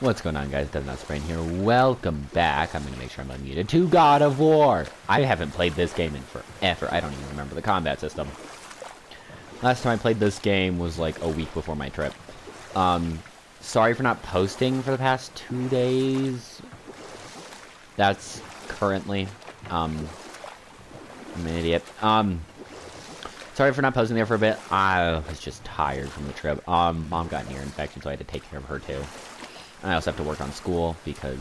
What's going on guys, Demnos Brain here. Welcome back. I'm going to make sure I'm unmuted to God of War. I haven't played this game in forever. I don't even remember the combat system. Last time I played this game was like a week before my trip. Um, sorry for not posting for the past two days. That's currently. Um, I'm an idiot. Um, sorry for not posting there for a bit. I was just tired from the trip. Um, mom got an ear infection, so I had to take care of her too. I also have to work on school because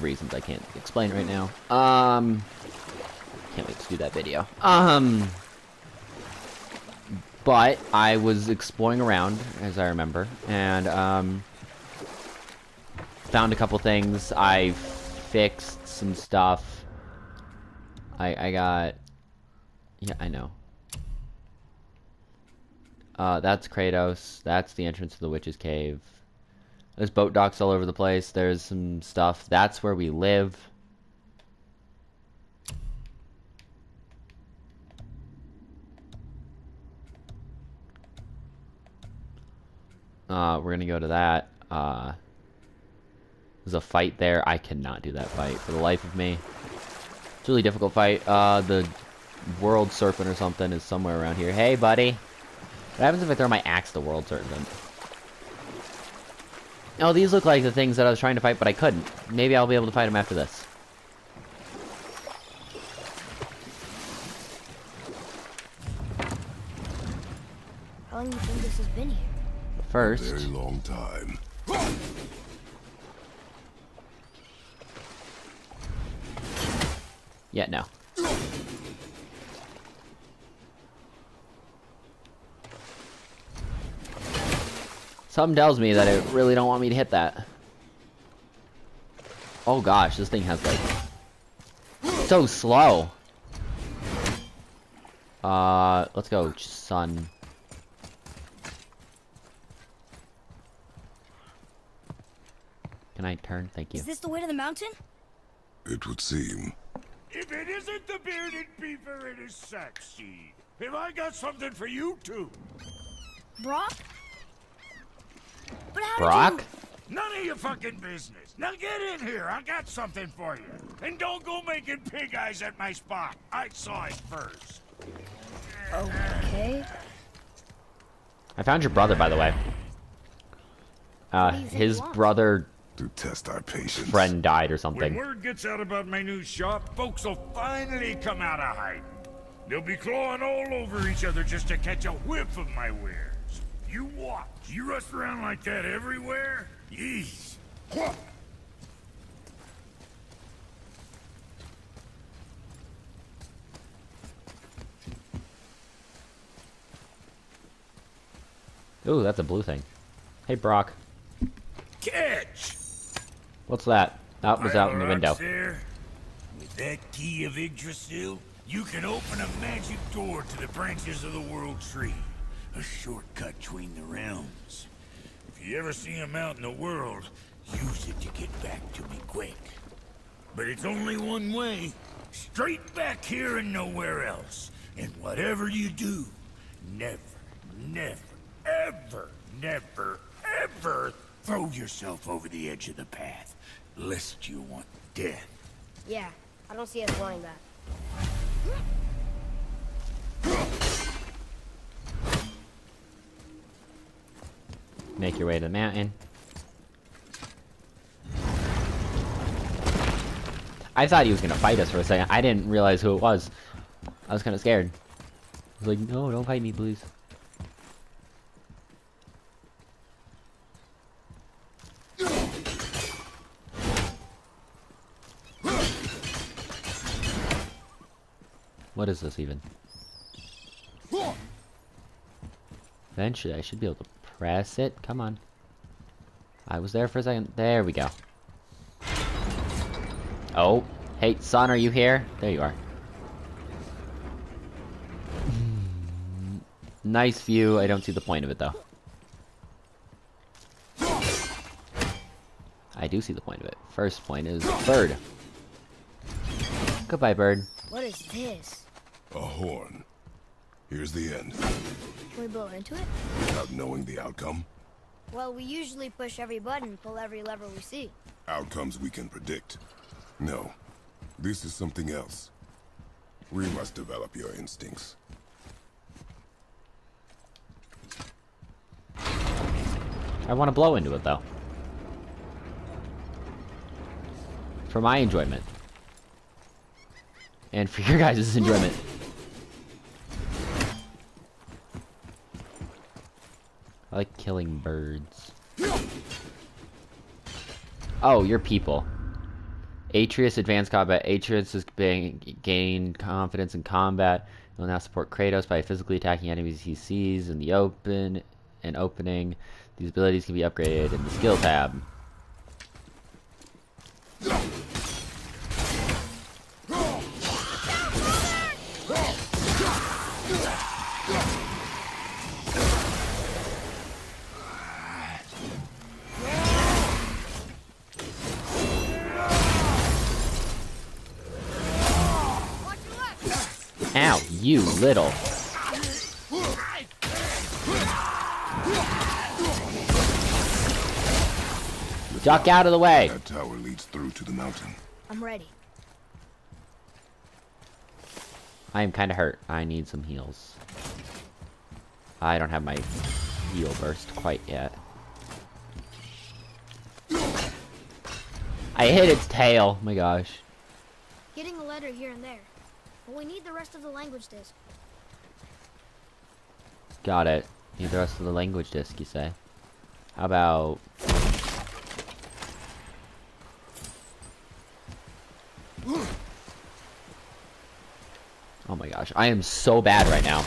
reasons I can't explain right now. Um, can't wait to do that video. Um, but I was exploring around, as I remember, and um, found a couple things. I fixed some stuff. I I got. Yeah, I know. Uh, that's Kratos. That's the entrance to the Witch's Cave. There's boat docks all over the place. There's some stuff. That's where we live. Uh, we're gonna go to that. Uh, there's a fight there. I cannot do that fight for the life of me. It's a really difficult fight. Uh, the world serpent or something is somewhere around here. Hey, buddy. What happens if I throw my axe to the world serpent? Oh, these look like the things that I was trying to fight, but I couldn't. Maybe I'll be able to fight them after this. How long do you think this has been here? First, Very long time. yeah, no. Something tells me that it really don't want me to hit that. Oh gosh, this thing has like so slow. Uh, let's go, son. Can I turn? Thank you. Is this the way to the mountain? It would seem. If it isn't the bearded beaver, it is Sackseed. Have I got something for you too? Brok? But how Brok? did None of your fucking business. Now get in here. I got something for you. And don't go making pig eyes at my spot. I saw it first. Okay. I found your brother, by the way. Uh, do you think his brother To test our patience. friend died or something. When something. word gets out about my new shop, folks will finally come out of hiding. They'll be clawing all over each other just to catch a whiff of my wares. You watch. You rush around like that everywhere? Yeesh. Ooh, that's a blue thing. Hey, Brok. Catch! What's that? That was out in the window. There. With that key of Yggdrasil, you can open a magic door to the branches of the World Tree. A shortcut between the realms. If you ever see him out in the world, use it to get back to me quick. But it's only one way. Straight back here and nowhere else. And whatever you do, never, never, ever, never, ever throw yourself over the edge of the path. Lest you want death. Yeah, I don't see us wanting that. Make your way to the mountain. I thought he was gonna fight us for a second. I didn't realize who it was. I was kind of scared. Was like, no, don't fight me, please. What is this even? Eventually, I should be able to press it. Come on. I was there for a second. There we go. Oh. Hey, son, are you here? There you are. Hmm. nice view. I don't see the point of it, though. I do see the point of it. First point is bird. Goodbye, bird. What is this? A horn. Here's the end. Can we blow into it? Without knowing the outcome. Well, we usually push every button, pull every lever we see. Outcomes we can predict. No. This is something else. We must develop your instincts. I want to blow into it, though. For my enjoyment. And for your guys' enjoyment. I like killing birds. Oh, you're people. Atreus Advanced Combat. Atreus has gained confidence in combat. He'll now support Kratos by physically attacking enemies he sees in the open and opening. These abilities can be upgraded in the skill tab. Little. Duck out of the way. That tower leads through to the mountain. I'm ready. I am kind of hurt. I need some heals. I don't have my heal burst quite yet. I hit its tail. Oh my gosh. Getting a letter here and there. But we need the rest of the language disc. Got it. Need the rest of the language disc, you say? How about... Oh my gosh, I am so bad right now.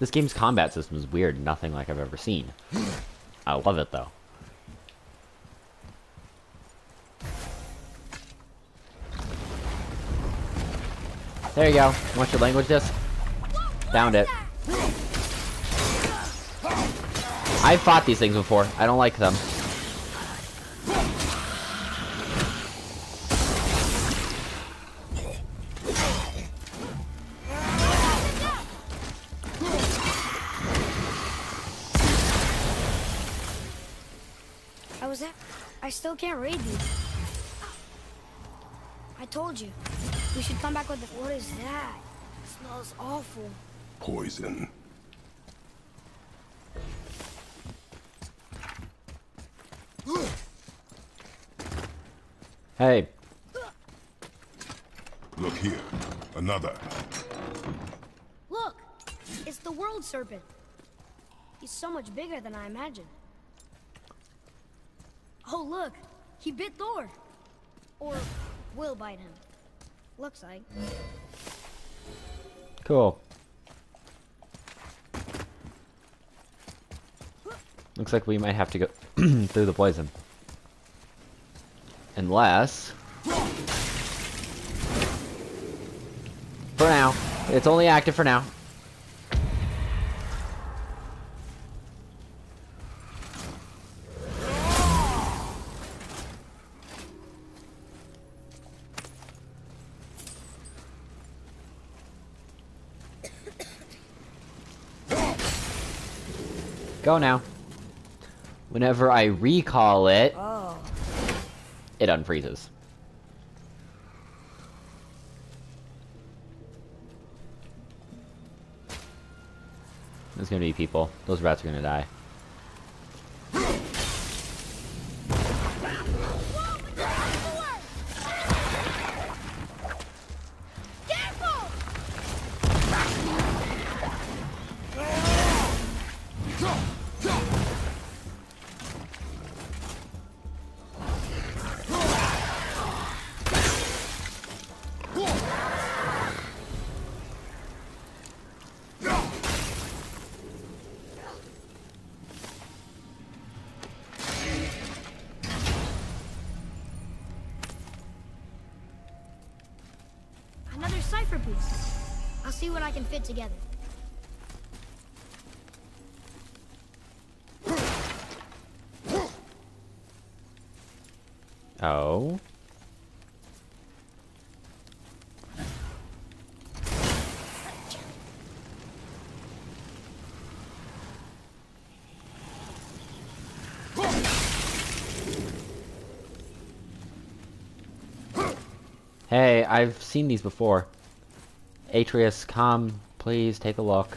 This game's combat system is weird, nothing like I've ever seen. I love it though. There you go. Want your language disc? Found it. I've fought these things before. I don't like them. I was at. I still can't read these. I told you. We should come back with the. What is that? It smells awful. Poison. Hey, Look here. Another. Look! It's the world serpent. He's so much bigger than I imagined. Oh, look! He bit Thor! Or will bite him. Looks like. cool. Looks like we might have to go through the poison. Unless... For now. It's only active for now. Go now. Whenever I recall it, Oh. it unfreezes. There's gonna be people. Those rats are gonna die. I've seen these before. Atreus, come, please take a look.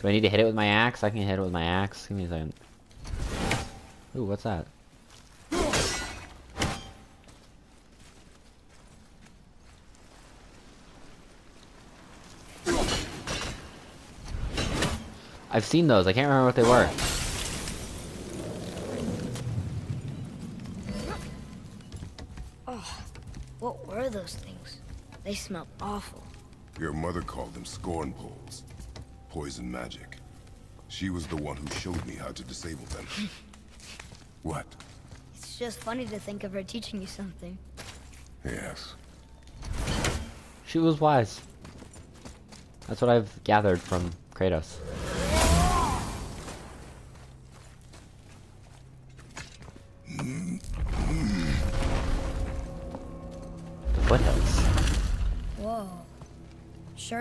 Do I need to hit it with my axe? I can hit it with my axe. Give me a second. Ooh, what's that? I've seen those. I can't remember what they were. They smell awful. Your mother called them scorn poles. Poison magic. She was the one who showed me how to disable them. what? It's just funny to think of her teaching you something. Yes. She was wise. That's what I've gathered from Kratos.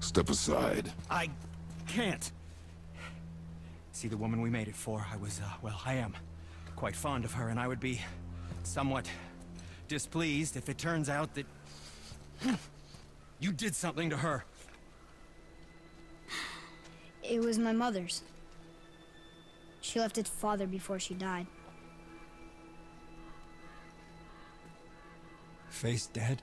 Step aside. I can't. See, the woman we made it for, I was, uh, well, I am quite fond of her, and I would be somewhat displeased if it turns out that you did something to her. It was my mother's. She left its father before she died. Face dead?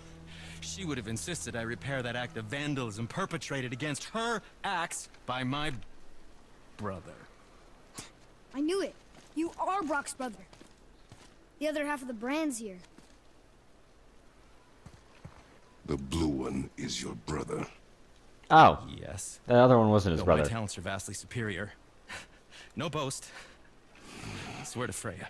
she would have insisted I repair that act of vandalism perpetrated against her axe by my... brother. I knew it. You are Brok's brother. The other half of the brand's here. The blue one is your brother. Oh, Yes. the other one wasn't his Though brother. my talents are vastly superior. no boast. I swear to Freya.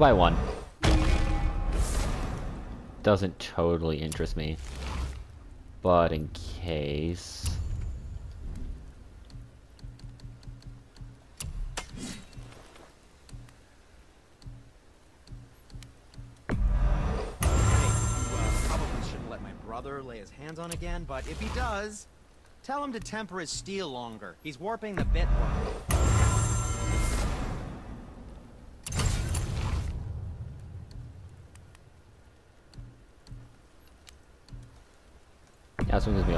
Buy one. Doesn't totally interest me. But in case... probably shouldn't let my brother lay his hands on again, but if he does, tell him to temper his steel longer. He's warping the bit work.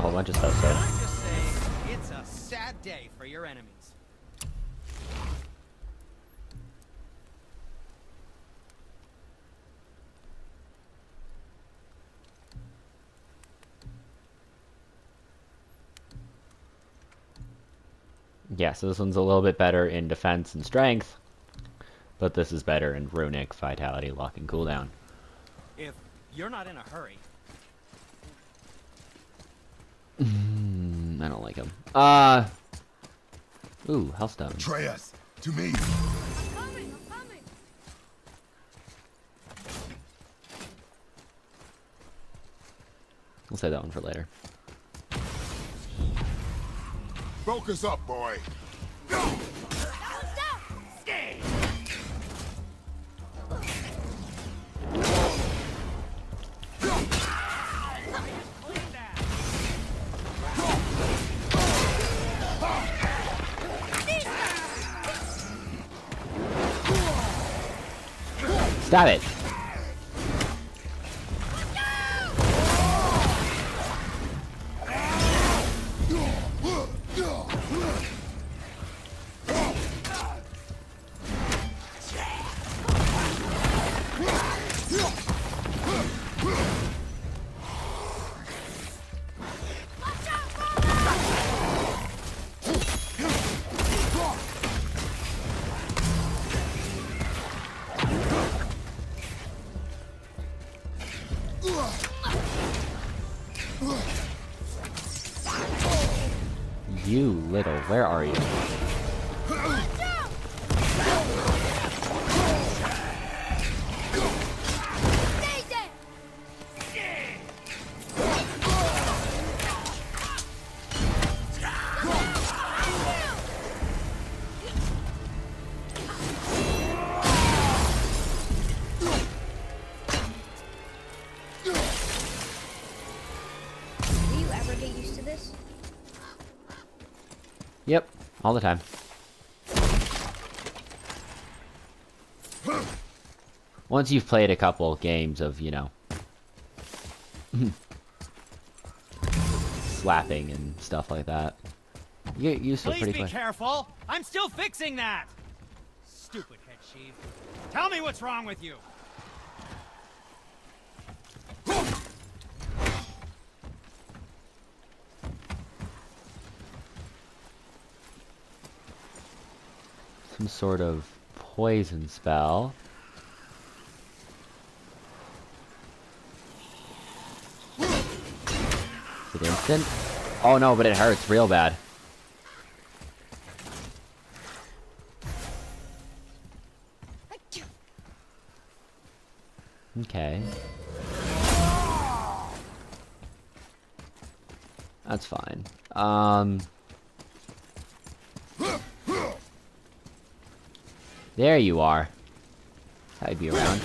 Whole bunch of stuff, so... Can I just say, it's a sad day for your enemies. Yeah, so this one's a little bit better in defense and strength, but this is better in runic, vitality, luck, and cooldown. If you're not in a hurry, I don't like him. Uh. Ooh, Hellstone. Atreus, to me. I'm coming, I'm coming. We'll save that one for later. Focus up, boy. Down, Stop it! All the time. Once you've played a couple games of, you know, slapping and stuff like that, you get used to it please pretty be careful. I'm still fixing that. Stupid head chief. Tell me what's wrong with you. Some sort of poison spell. Is it instant? Oh no, but it hurts real bad. Okay. That's fine. Um. There you are. I'd be around.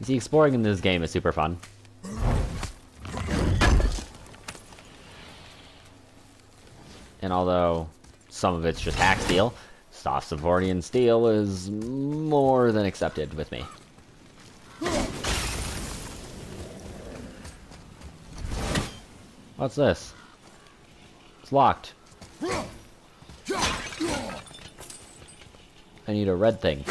You see, exploring in this game is super fun. And although some of it's just hack steel, soft Savornian steel is more than accepted with me. What's this? It's locked. I need a red thing.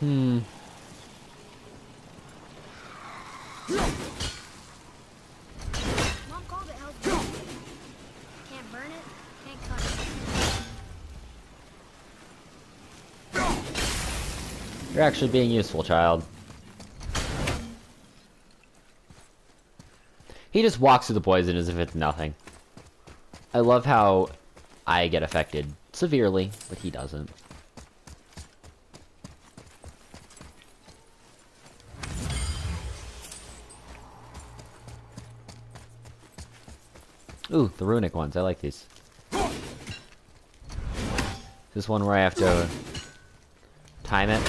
Hmm. Mom called it Hell's Kitchen. Can't burn it, can't cut it. You're actually being useful, child. He just walks through the poison as if it's nothing. I love how I get affected severely, but he doesn't. Ooh, the runic ones. I like these. This one where I have to time it.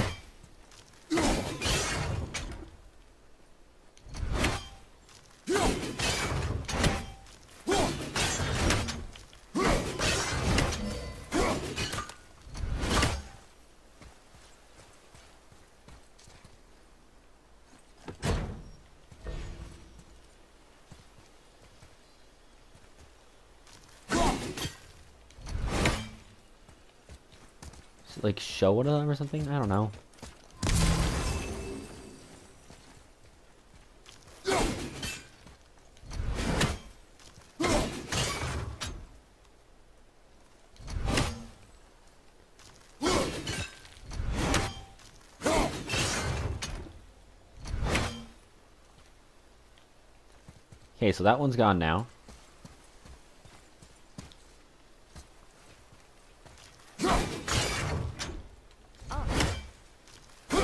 Or something? I don't know. Okay, so that one's gone now.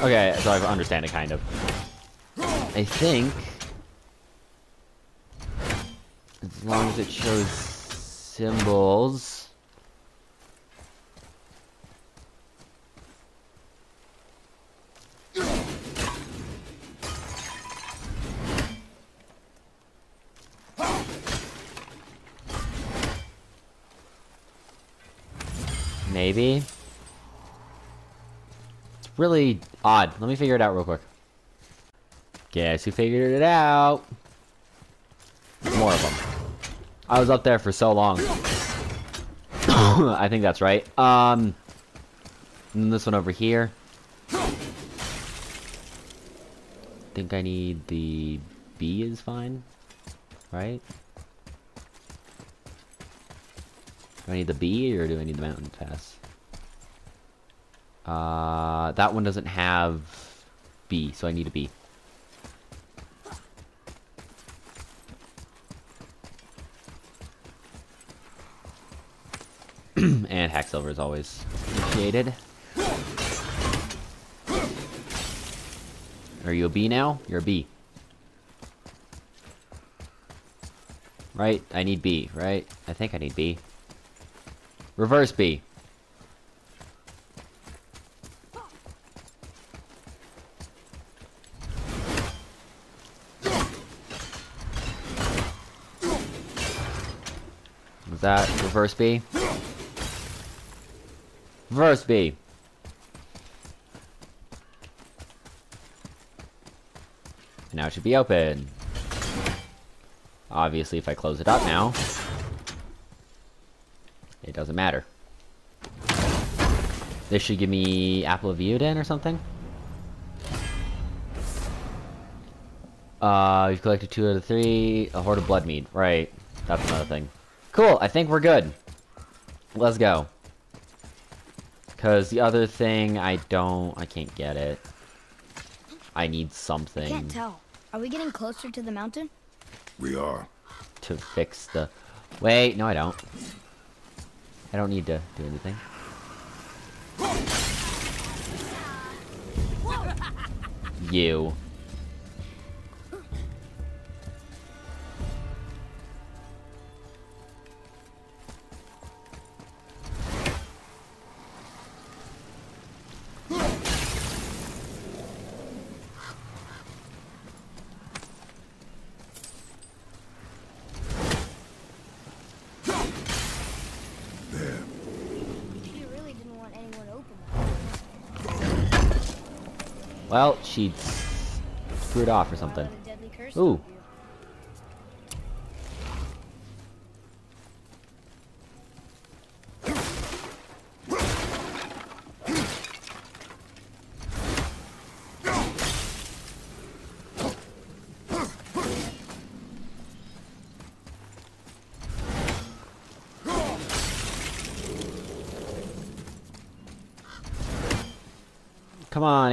Okay, so I understand it kind of. I think as long as it shows symbols. Maybe. Really odd. Let me figure it out real quick. Guess who figured it out? More of them. I was up there for so long. I think that's right. Um, and this one over here. think I need the B is fine, right? Do I need the B or do I need the mountain pass? Uh, that one doesn't have B, so I need a B. and hack silver is always appreciated. Are you a B now? You're a B. Right? I need B, right? I think I need B. Reverse B. that reverse B? Reverse B. And now it should be open. Obviously, if I close it up now, it doesn't matter. This should give me Apple of Euden or something. Uh, you've collected two out of three. A Horn of Blood Mead. Right. That's another thing. Cool, I think we're good. Let's go. Because the other thing, I don't... I can't get it. I need something Can't tell. Are we getting closer to the mountain? We are. to fix the... Wait, no I don't. I don't need to do anything. You. She screwed off or something. Ooh.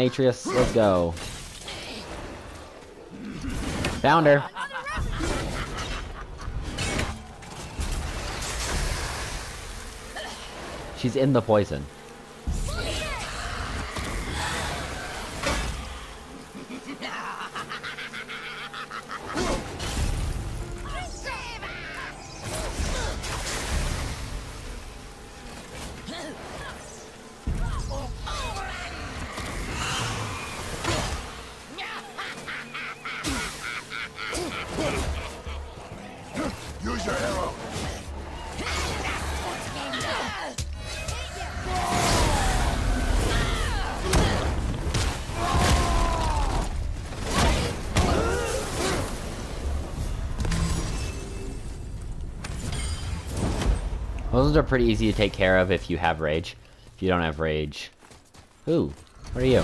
Atreus, let's go. Found her. She's in the poison. Those are pretty easy to take care of if you have rage. If you don't have rage. Ooh, what are you?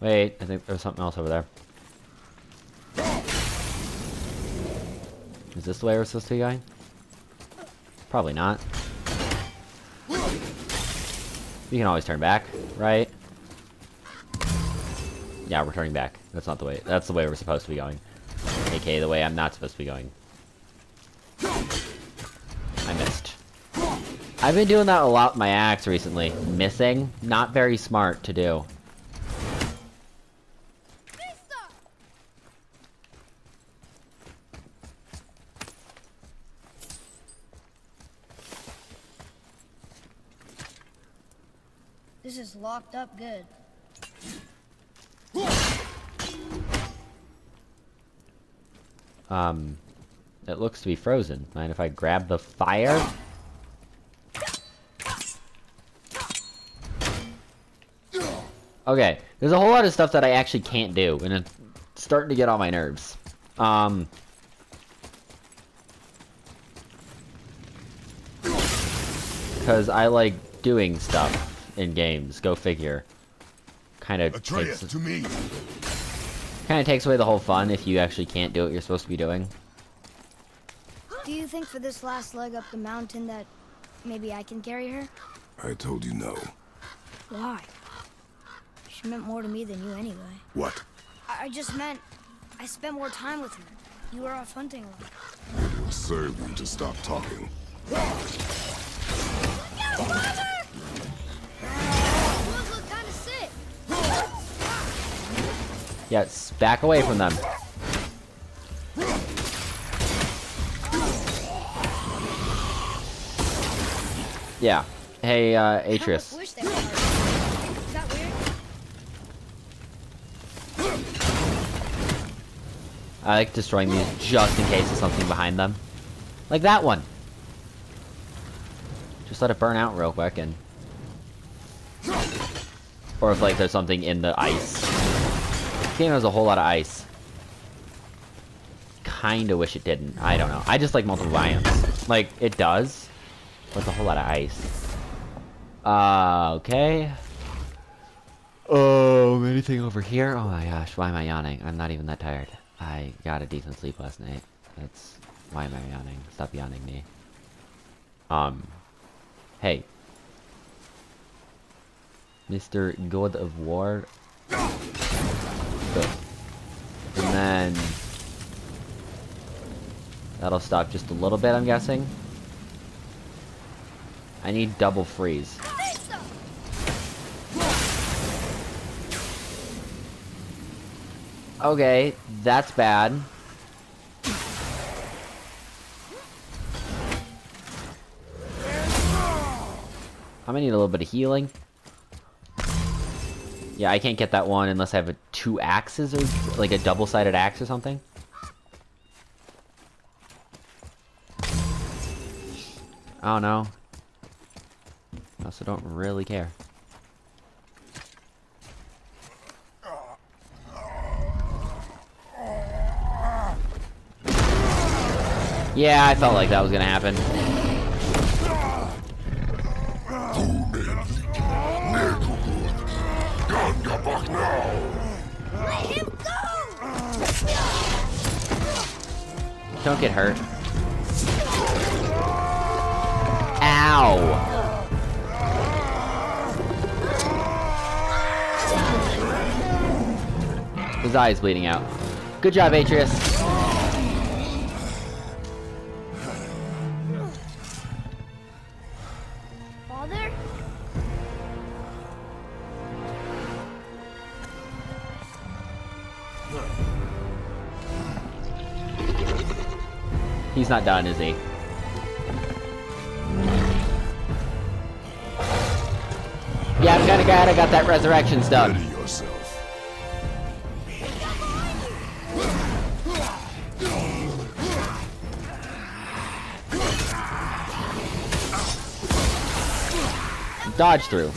Wait, I think there's something else over there. Is this the way we're supposed to be going? Probably not. You can always turn back, right? Yeah, we're turning back. That's not the way. That's the way we're supposed to be going. AKA the way I'm not supposed to be going. I missed. I've been doing that a lot with my axe recently. Missing. Not very smart to do. This up good. Um, it looks to be frozen. Mind if I grab the fire? Okay, there's a whole lot of stuff that I actually can't do, and it's starting to get on my nerves. Um... Because I like doing stuff in games, go figure. Kind of takes, to me. kind of takes away the whole fun if you actually can't do what you're supposed to be doing. Do you think for this last leg up the mountain that maybe I can carry her? I told you no. Why? She meant more to me than you anyway. What? I, I just meant I spent more time with her. You were off hunting a lot. It will serve you to stop talking. Those Yeah, s- back away from them. Yeah. Hey, uh, Atreus. wish they were harder. Is that weird? I like destroying these just in case there's something behind them. Like that one. Just let it burn out real quick and... Or if like there's something in the ice. Game has a whole lot of ice. Kinda wish it didn't. I don't know. I just like multiple biomes. Like, it does. But it's a whole lot of ice. Uh, okay. Oh, anything over here? Oh my gosh, why am I yawning? I'm not even that tired. I got a decent sleep last night. That's why am I yawning? Stop yawning me. Um, hey. Mr. God of War. And then... That'll stop just a little bit, I'm guessing. I need double freeze. Okay, that's bad. I'm gonna need a little bit of healing. Yeah, I can't get that one unless I have a, two axes or like a double-sided axe or something. Oh, I don't know. I also don't really care. Yeah, I felt like that was gonna happen. Don't get hurt. Ow! His eye is bleeding out. Good job, Atreus. Not done, is he? Yeah, I'm kinda glad I got that resurrection stuff. Dodge through.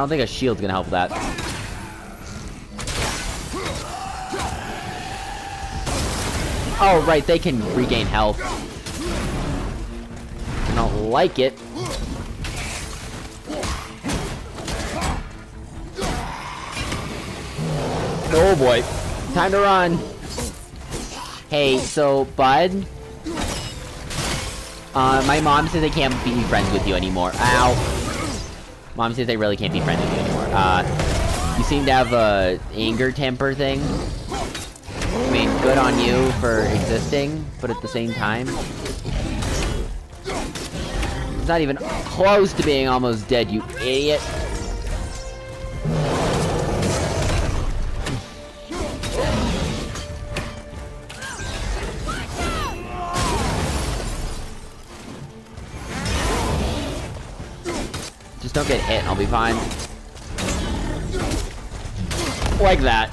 Don't think a shield's gonna help that. Oh, right, they can regain health. I don't like it. Oh boy. Time to run. Hey, so, bud? Uh, my mom says I can't be friends with you anymore. Ow. Mom says I really can't be friends with you anymore. Uh, you seem to have a anger temper thing. I mean, good on you for existing, but at the same time... It's not even close to being almost dead, you idiot. Don't get hit, I'll be fine. Like that.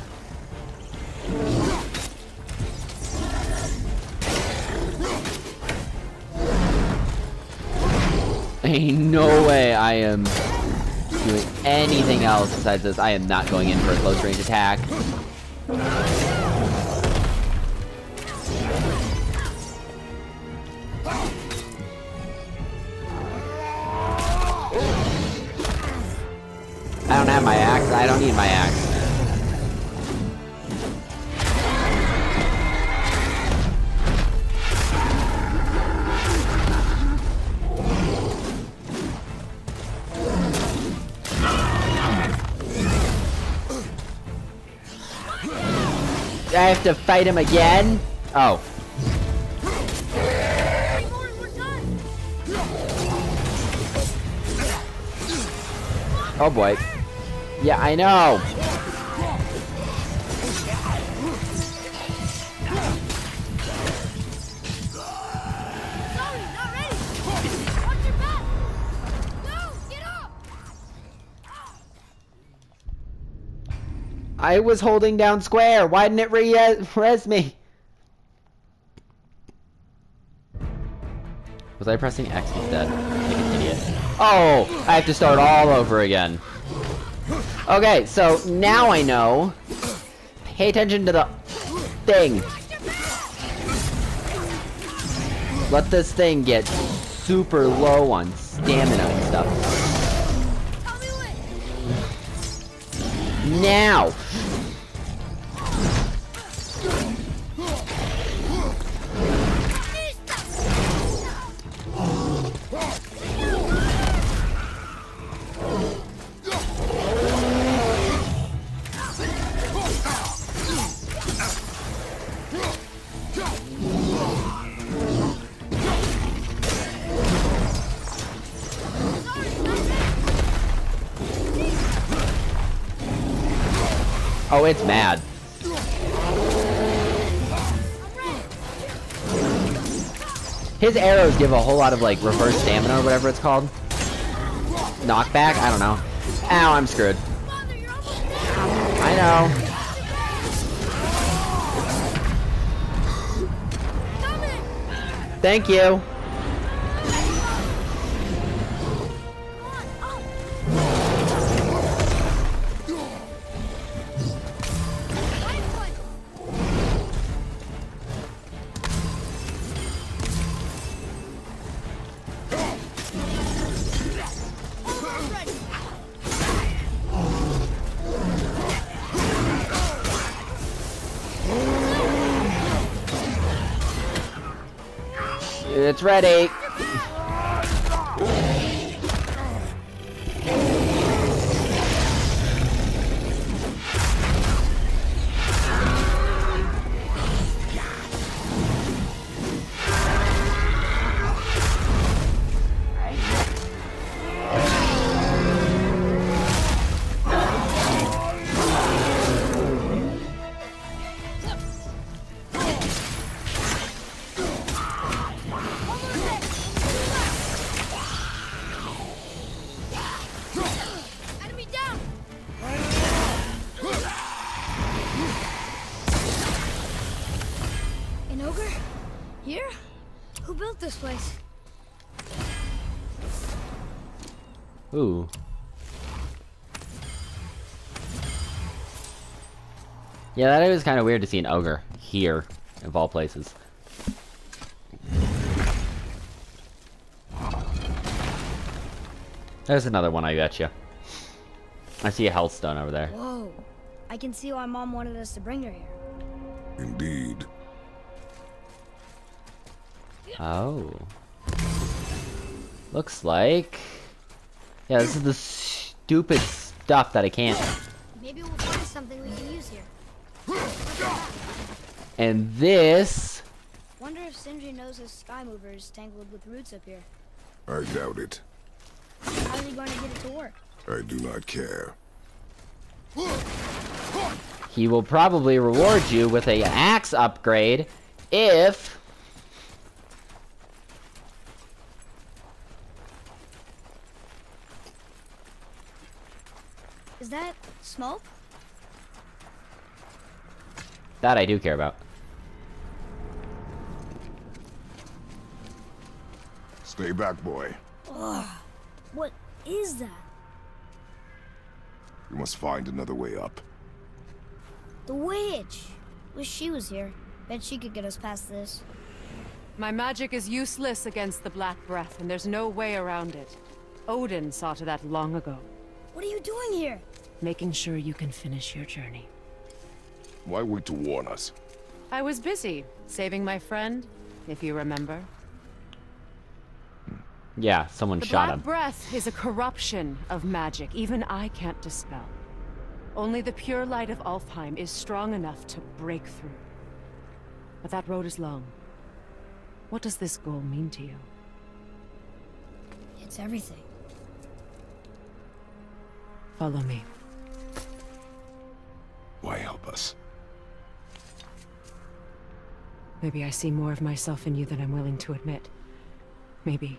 Ain't no way I am doing anything else besides this. I am not going in for a close range attack. I don't need my axe. I have to fight him again? Oh. Oh boy. Yeah, I know. Sorry, not ready. Watch your back. No, get up. I was holding down square. Why didn't it re-res me? Was I pressing X instead? Like an idiot. Oh, I have to start all over again. Okay, so now I know. Pay attention to the thing. Let this thing get super low on stamina and stuff. Now! Oh, it's mad. His arrows give a whole lot of like reverse stamina or whatever it's called. Knockback? I don't know. Ow, I'm screwed. I know. Thank you. Ooh. Yeah, that is kind of weird to see an ogre here, of all places. There's another one, I bet you. I see a health stone over there. Whoa. I can see why Mom wanted us to bring her here. Indeed. Oh. Looks like... Yeah, this is the stupid stuff that I can't... Maybe we'll find something we can use here. And this... Wonder if Sindri knows his sky mover is tangled with roots up here. I doubt it. How's he going to get it to work? I do not care. He will probably reward you with a axe upgrade if... Is that smoke? That I do care about. Stay back, boy. What is that? We must find another way up. The witch! Wish she was here. Bet she could get us past this. My magic is useless against the Black Breath, and there's no way around it. Odin saw to that long ago, What are you doing here? making sure you can finish your journey. Why wait to warn us? I was busy, saving my friend, if you remember. Yeah, someone The shot Black him. Breath is a corruption of magic even I can't dispel. Only the pure light of Alfheim is strong enough to break through. But that road is long. What does this goal mean to you? It's everything. Follow me. Why help us? Maybe I see more of myself in you than I'm willing to admit. Maybe.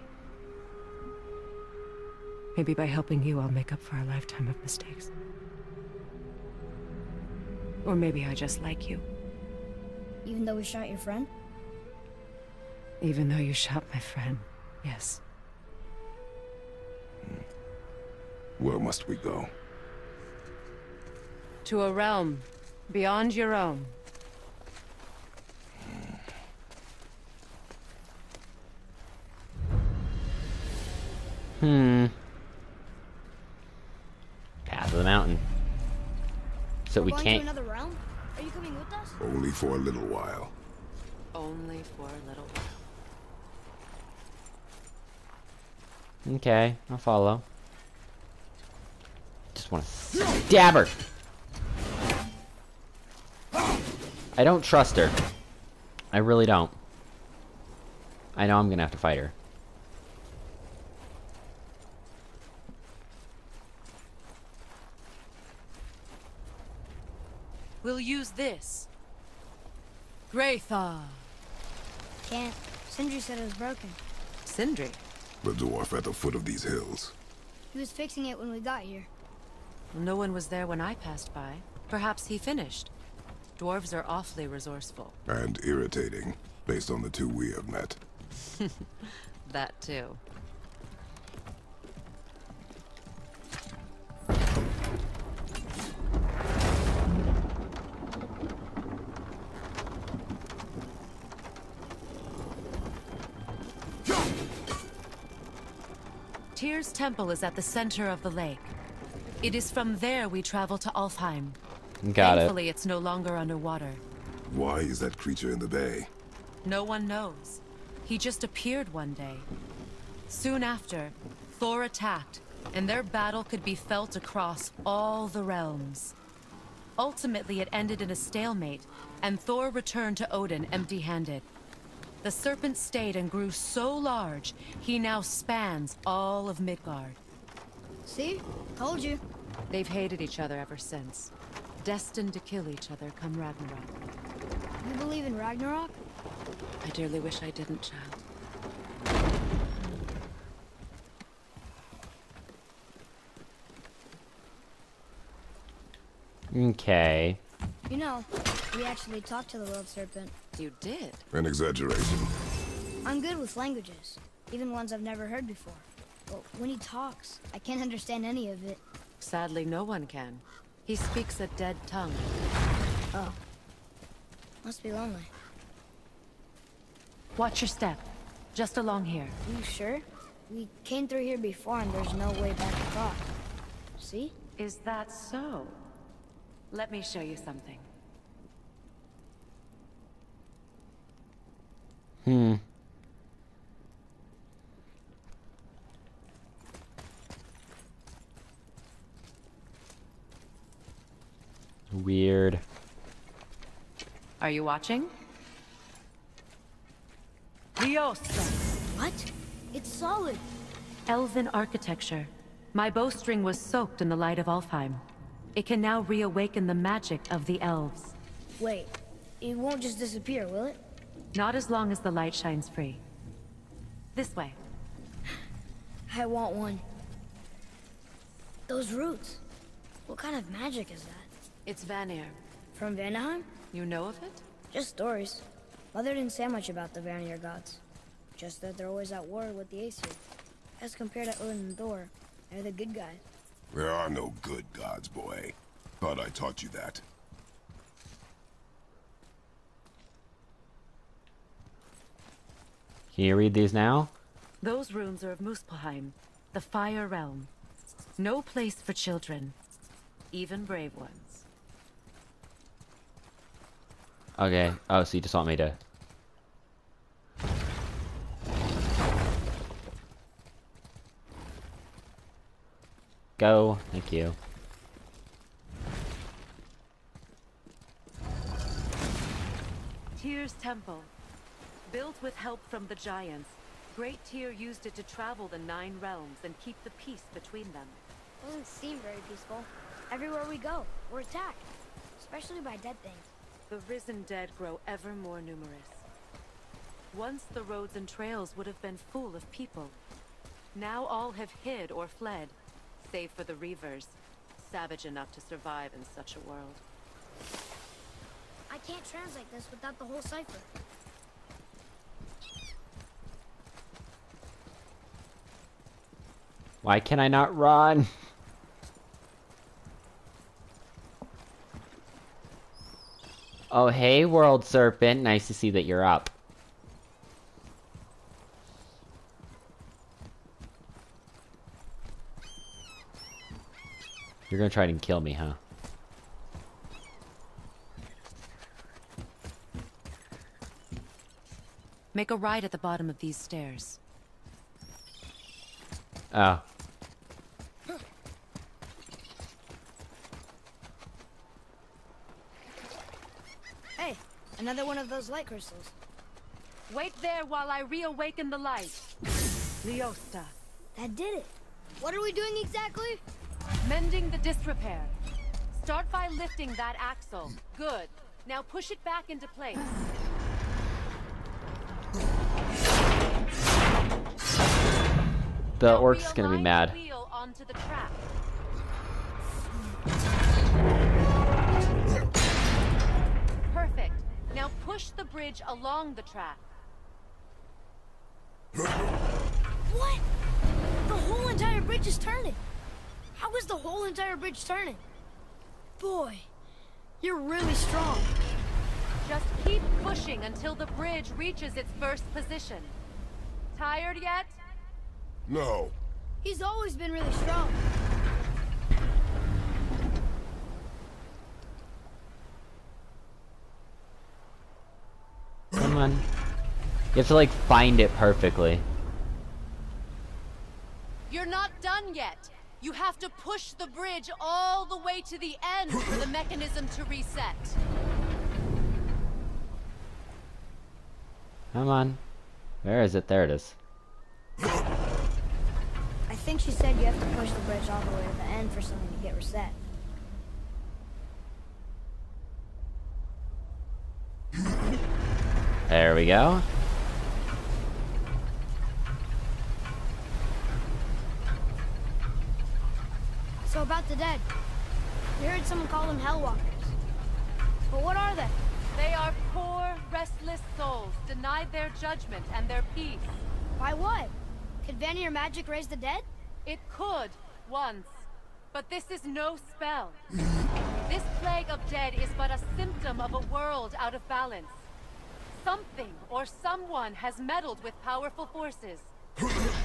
Maybe by helping you, I'll make up for a lifetime of mistakes. Or maybe I just like you, Even though we shot your friend? even though you shot my friend. Yes. Where must we go? To a realm beyond your own. Hmm. Path of the mountain. So We're we going can't... to another realm? Are you coming with us? Only for a little while. Only for a little while. Okay, I'll follow. Just want to stab her. I don't trust her. I really don't. I know I'm gonna have to fight her. We'll use this. Graythaw. Can't. Sindri said it was broken. Sindri. The dwarf at the foot of these hills. He was fixing it when we got here. No one was there when I passed by. Perhaps he finished. Dwarves are awfully resourceful. And irritating, based on the two we have met. That too. Tyr's temple is at the center of the lake. It is from there we travel to Alfheim. Got it. Thankfully, it's no longer underwater. Why is that creature in the bay? No one knows. He just appeared one day. Soon after, Thor attacked, and their battle could be felt across all the realms. Ultimately, it ended in a stalemate, and Thor returned to Odin empty-handed. The serpent stayed and grew so large, he now spans all of Midgard. See? Told you. They've hated each other ever since. Destined to kill each other come Ragnarok. You believe in Ragnarok? I dearly wish I didn't, child. Okay. You know, we actually talked to the World Serpent. You did? An exaggeration. I'm good with languages, even ones I've never heard before. But when he talks, I can't understand any of it. Sadly, no one can. He speaks a dead tongue. Oh. Must be lonely. Watch your step. Just along here. You sure? We came through here before and there's no way back across. See? Is that so? Let me show you something. Hmm. Weird. Are you watching? Ljósta! What? It's solid. Elven architecture. My bowstring was soaked in the light of Alfheim. It can now reawaken the magic of the elves. Wait, it won't just disappear, will it? Not as long as the light shines free. This way. I want one. Those roots. What kind of magic is that? It's Vanir. From Vanaheim? You know of it? Just stories. Mother didn't say much about the Vanir gods. Just that they're always at war with the Aesir. As compared to Odin and Thor, they're the good guys. There are no good gods, boy. Thought I taught you that. Can you read these now? Those runes are of Muspelheim, the Fire Realm. No place for children, even brave ones. Okay. Oh, so you just want me to... Go. Thank you. Tyr's Temple. Built with help from the Giants, Great Tyr used it to travel the Nine Realms and keep the peace between them. Doesn't seem very peaceful. Everywhere we go, we're attacked. Especially by dead things. The risen dead grow ever more numerous. Once the roads and trails would have been full of people. Now all have hid or fled, save for the Reavers, savage enough to survive in such a world. I can't translate this without the whole cipher. Why can I not run? Oh, hey, World Serpent. Nice to see that you're up. You're gonna try and kill me, huh? Make a right at the bottom of these stairs. Oh. Hey, another one of those light crystals. Wait there while I reawaken the light. Ljósta. That did it. What are we doing exactly? Mending the disrepair. Start by lifting that axle. Good. Now push it back into place. The orc's gonna be mad. Wheel onto the track. Push the bridge along the track. What? The whole entire bridge is turning. How is the whole entire bridge turning? Boy, you're really strong. Just keep pushing until the bridge reaches its first position. Tired yet? No. He's always been really strong. Come on. You have to, like, find it perfectly. You're not done yet. You have to push the bridge all the way to the end for the mechanism to reset. Come on. Where is it? There it is. I think she said you have to push the bridge all the way to the end for something to get reset. There we go. So about the dead. We heard someone call them Hel-walkers. But what are they? They are poor, restless souls, denied their judgment and their peace. By what? Could Vanir magic raise the dead? It could, once. But this is no spell. This plague of dead is but a symptom of a world out of balance. Something or someone has meddled with powerful forces.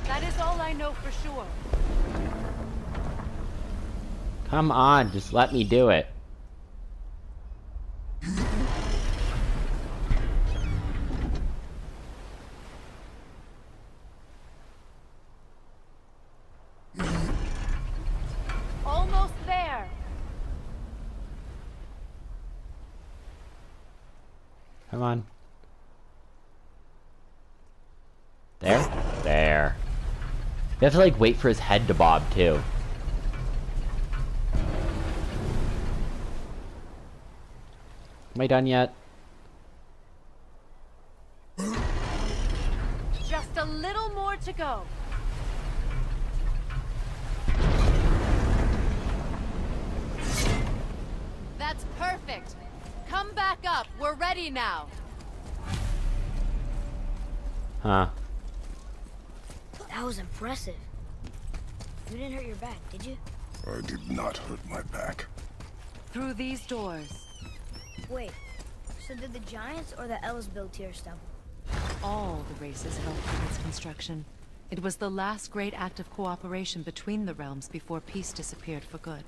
That is all I know for sure. Come on, just let me do it. Almost there. Come on. There? There. You have to like wait for his head to bob too. Am I done yet? Just a little more to go. That's perfect. Come back up. We're ready now. Huh. That was impressive. You didn't hurt your back, did you? I did not hurt my back. Through these doors, Wait. So did the Giants or the Elves build Tyr's Temple? all the races helped with its construction. It was the last great act of cooperation between the realms before peace disappeared for good.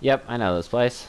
Yep, I know this place.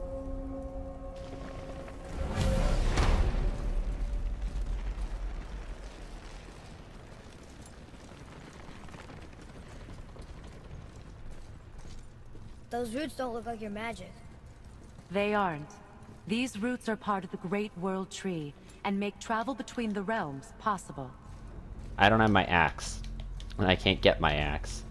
Those roots don't look like your magic. They aren't. These roots are part of the Great World Tree, and make travel between the realms possible. I don't have my axe. And I can't get my axe.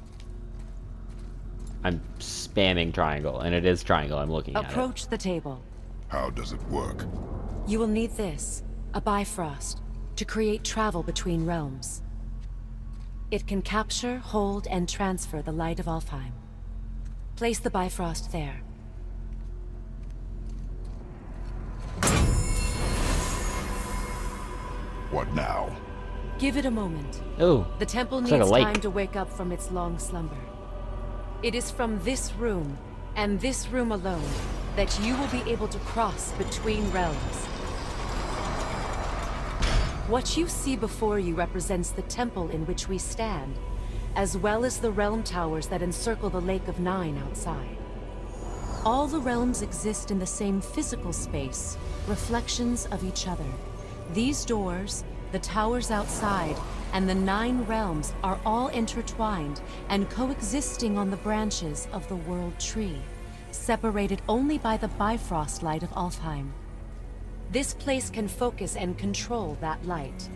I'm spamming triangle, and it is triangle, I'm looking at it. Approach the table. How does it work? You will need this, a Bifrost, to create travel between realms. It can capture, hold, and transfer the light of Alfheim. Place the Bifrost there. What now? Give it a moment. Ooh, The temple needs like time to wake up from its long slumber. It is from this room, and this room alone, that you will be able to cross between realms. What you see before you represents the temple in which we stand, as well as the realm towers that encircle the Lake of Nine outside. All the realms exist in the same physical space, reflections of each other. These doors, the towers outside, and the nine realms are all intertwined and coexisting on the branches of the World Tree, separated only by the Bifrost light of Alfheim. This place can focus and control that light.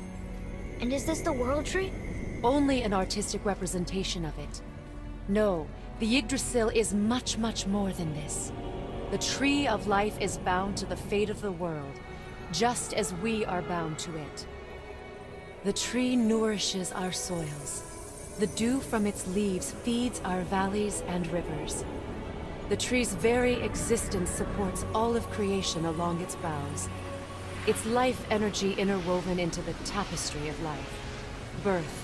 And is this the World Tree? Only an artistic representation of it. No, the Yggdrasil is much, much more than this. The Tree of Life is bound to the fate of the world, just as we are bound to it. The tree nourishes our soils. The dew from its leaves feeds our valleys and rivers. The tree's very existence supports all of creation along its boughs. Its life energy interwoven into the tapestry of life. Birth,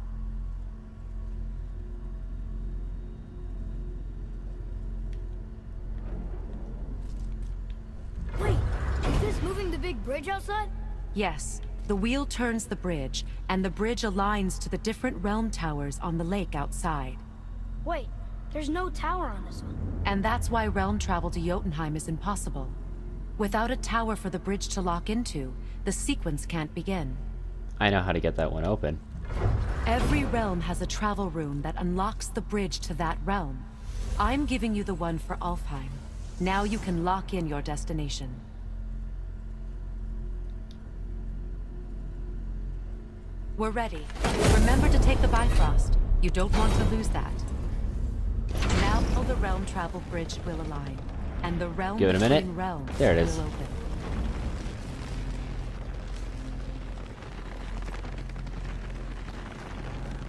Bridge outside? Yes, the wheel turns the bridge, and the bridge aligns to the different realm towers on the lake outside. Wait, there's no tower on this one. And that's why realm travel to Jotunheim is impossible. Without a tower for the bridge to lock into, the sequence can't begin. I know how to get that one open. Every realm has a travel room that unlocks the bridge to that realm. I'm giving you the one for Alfheim. Now you can lock in your destination. We're ready. Remember to take the Bifrost. You don't want to lose that. Now the realm travel bridge will align, and the realm Give it a minute. There it is. open.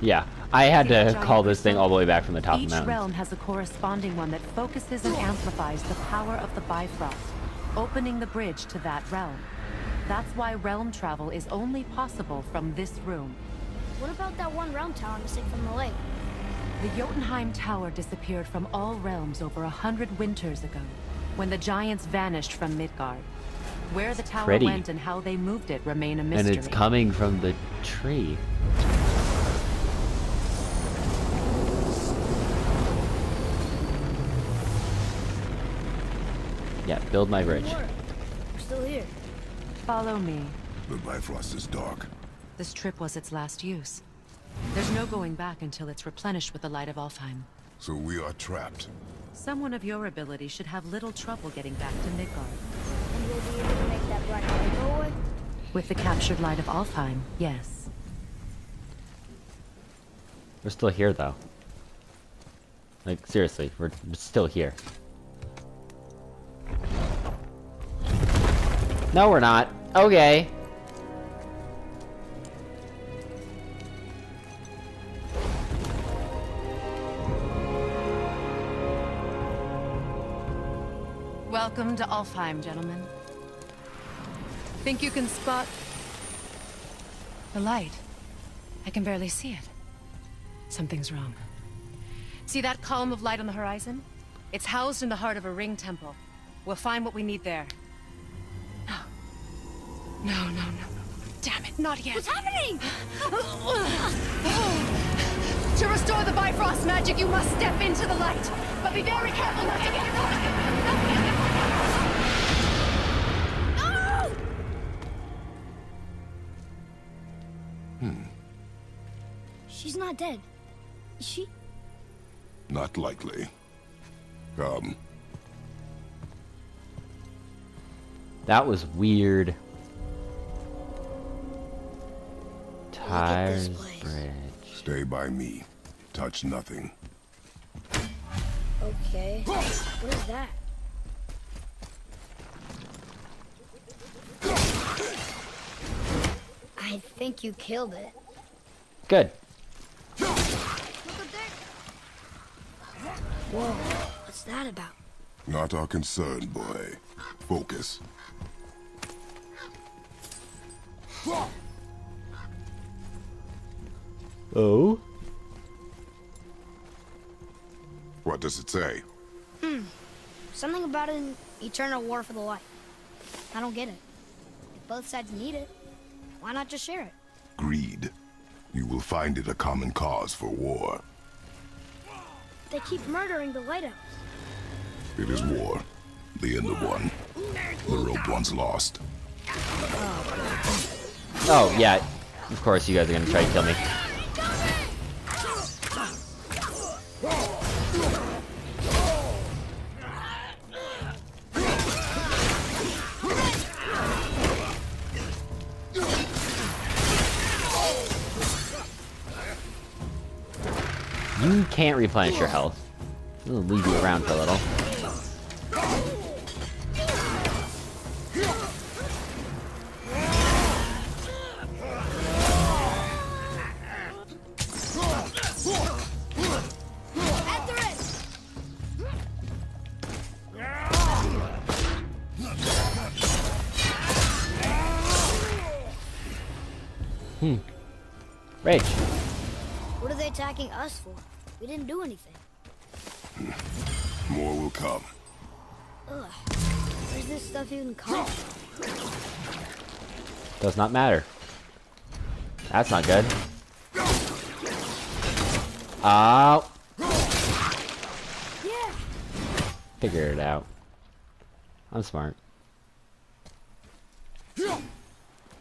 Yeah, I had to call this thing all the way back from the top of Each the mountain. realm has a corresponding one that focuses and amplifies the power of the Bifrost, opening the bridge to that realm. That's why realm travel is only possible from this room. What about that one realm tower missing from the lake? The Jotunheim Tower disappeared from all realms over a hundred winters ago, when the giants vanished from Midgard. Where the tower pretty. went and how they moved it remain a mystery. And it's coming from the tree. Yeah, build my bridge. Didn't work. We're still here. Follow me. The Bifrost is dark. This trip was its last use. There's no going back until it's replenished with the light of Alfheim. So we are trapped. Someone of your ability should have little trouble getting back to Midgard. And we'll be able to make that black light go away? With the captured light of Alfheim, yes. We're still here, though. Like, seriously, we're still here. No, we're not. Okay. Welcome to Alfheim, gentlemen. Think you can spot... the light? I can barely see it. Something's wrong. See that column of light on the horizon? It's housed in the heart of a ring temple. We'll find what we need there. No. No, no, no. Damn it, not yet. What's happening? To restore the Bifrost magic, you must step into the light. But be very careful not to get your No! Hmm. She's not dead. Is she? Not likely. Come. That was weird. At this Bridge. Stay by me. Touch nothing. Okay. What is that? I think you killed it. Good. Look up there. Whoa, what's that about? Not our concern, boy. Focus. Oh? What does it say? Hmm. Something about an eternal war for the light. I don't get it. If both sides need it, why not just share it? Greed. You will find it a common cause for war. They keep murdering the lighthouse. It is war. The end of one. The rope once lost. Oh, yeah. Of course you guys are gonna try to kill me. Can't replenish your health. I'll leave you around for a little. Does not matter. That's not good. Oh, figure it out. I'm smart.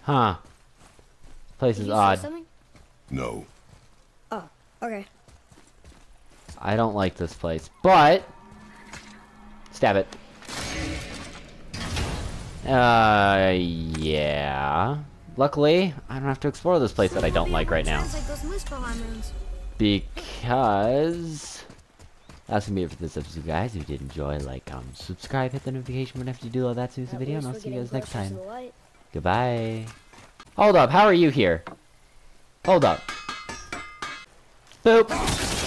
Huh. Place Did is odd. something? No. Oh, okay. I don't like this place, but stab it. Uh, yeah. Luckily, I don't have to explore this place that I don't like right now. Sounds like those Muspelheim runes. Because that's gonna be it for this episode, guys. If you did enjoy, like, comment, subscribe, hit the notification button after you do all that you the video, and I'll see you guys next time. Goodbye. Hold up, how are you here? Hold up. Boop.